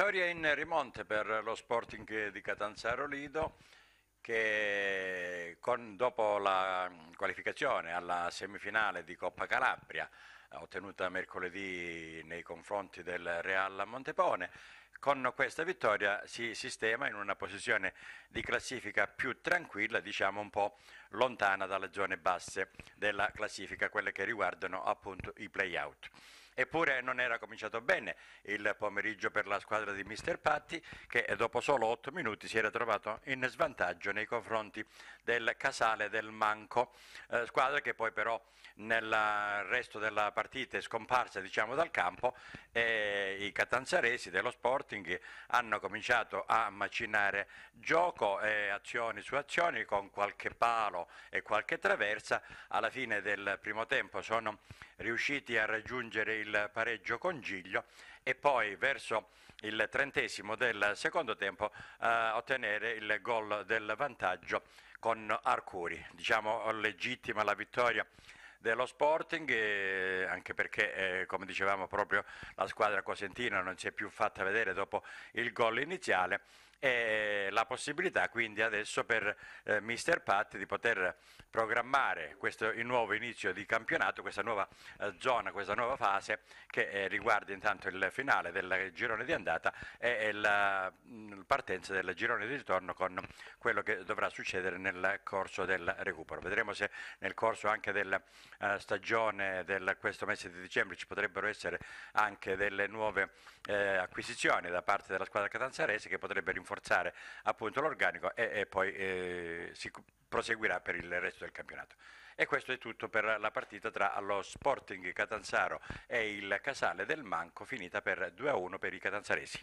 Vittoria in rimonte per lo Sporting di Catanzaro Lido che con, dopo la qualificazione alla semifinale di Coppa Calabria ottenuta mercoledì nei confronti del Real Montepone con questa vittoria si sistema in una posizione di classifica più tranquilla, diciamo un po' lontana dalle zone basse della classifica, quelle che riguardano appunto i play-out. Eppure non era cominciato bene il pomeriggio per la squadra di Mister Patti che dopo solo otto minuti si era trovato in svantaggio nei confronti del Casale del Manco, eh, squadra che poi però nel resto della partita è scomparsa diciamo, dal campo e i catanzaresi dello Sporting hanno cominciato a macinare gioco e azioni su azioni con qualche palo e qualche traversa. Alla fine del primo tempo sono riusciti a raggiungere il pareggio con Giglio e poi verso il trentesimo del secondo tempo eh, ottenere il gol del vantaggio con Arcuri. Diciamo legittima la vittoria dello Sporting, eh, anche perché, eh, come dicevamo, proprio la squadra cosentina non si è più fatta vedere dopo il gol iniziale e la possibilità quindi adesso per eh, Mister Pat di poter programmare questo il nuovo inizio di campionato, questa nuova eh, zona, questa nuova fase che eh, riguarda intanto il finale del girone di andata e la mh, partenza del girone di ritorno con quello che dovrà succedere nel corso del recupero. Vedremo se nel corso anche della eh, stagione di questo mese di dicembre ci potrebbero essere anche delle nuove eh, acquisizioni da parte della squadra catanzarese che potrebbe rinforzare rinforzare appunto l'organico e, e poi eh, si proseguirà per il resto del campionato. E questo è tutto per la partita tra lo Sporting Catanzaro e il Casale del Manco finita per 2-1 per i catanzaresi.